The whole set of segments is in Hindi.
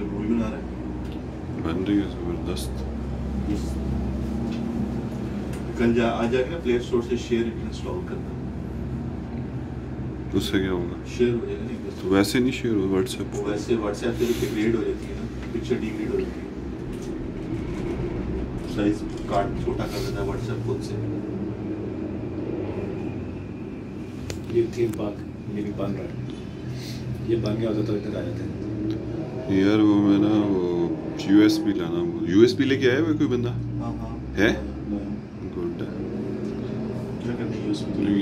बना रहा है बन रही है ज़बरदस्त कल जा आ जाके ना प्ले स्टोर से शेयर इंस्टॉल करना। उससे क्या होगा? शेयर हो जाएगा नहीं तो वैसे नहीं शेयर हो व्हाट्सएप वैसे व्हाट्सएप पे डिग्रेड हो जाती है ना पिक्चर डिग्रेड हो जाती है। साइज़ कार्ड छोटा कर देता है व्हाट्सएप खुद से ये थीम पार्क ये भी बन रहा है। ये बन गया होता तो इधर आ जाते यार वो मैं ना वो यूएसबी लाना यूएसबी लेके आया हुआ कोई बंदा? हाँ हाँ। है? हाँ। गुड है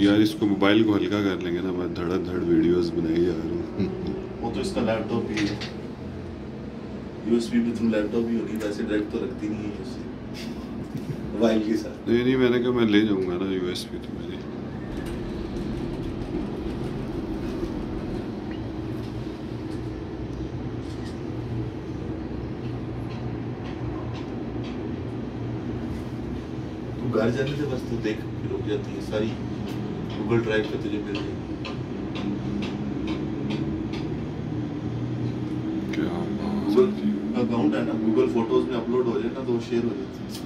यार इसको मोबाइल को हल्का कर लेंगे ना मैं धड़ धड़ वीडियोस बनाई जा रहा हूँ। वो तो इसका लैपटॉप भी है। यूएसबी भी तुम लैपटॉप भी होगी वैसे डायरेक्ट तो रखती नहीं है मोबाइल के साथ। नहीं नहीं मैंने कहा मैं ले जाऊँगा ना यूएसबी तो मेरी तू घर जाने से बस तू देख फिर रुक जाती है सारी। गूगल ड्राइव पे तुझे मिल जाएगी। गूगल अकाउंट है। ना गूगल फ़ोटोज़ में अपलोड हो जाए ना तो शेयर हो जाती है।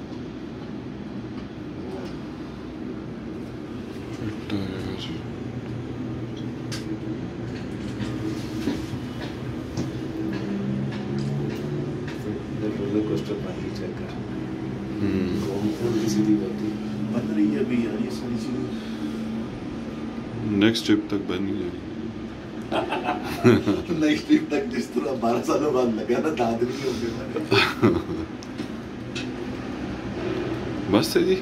चेक कर। बन रही है अभी यार ये सारी चीज़ें नेक्स्ट ट्रिप तक बन ही जाएगी। नेक्स्ट ट्रिप तक जिस तरह बारह सालों बाद लगा ना दादरी हो गया। बस है जी।